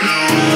Now